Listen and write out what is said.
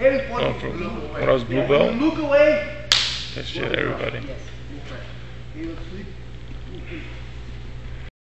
Oh, from, what else, Blue Belt? Look away. That's shit, everybody. He will sleep.